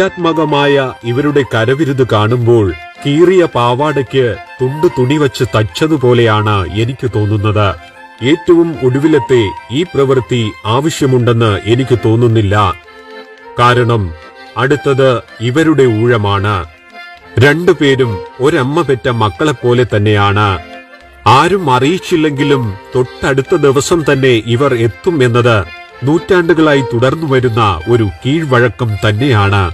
ക്രിയാത്മകമായ ഇവരുടെ കരവിരുത് കാണുമ്പോൾ കീറിയ പാവാടയ്ക്ക് തുണ്ട് തുണി വച്ച് തച്ചതുപോലെയാണ് എനിക്ക് തോന്നുന്നത്. ഏറ്റവും ഒടുവിലത്തെ ഈ പ്രവൃത്തി ആവശ്യമുണ്ടെന്ന് എനിക്ക് തോന്നുന്നില്ല. കാരണം അടുത്തത് ഇവരുടെ ഊഴമാണ്. രണ്ടുപേരും ഒരമ്മ പെറ്റ മക്കളെപ്പോലെ തന്നെയാണ്. ആരും അറിയിച്ചില്ലെങ്കിലും തൊട്ടടുത്ത ദിവസം തന്നെ ഇവർ എത്തും എന്നത് നൂറ്റാണ്ടുകളായി തുടർന്നു വരുന്ന ഒരു കീഴ്വഴക്കം തന്നെയാണ്.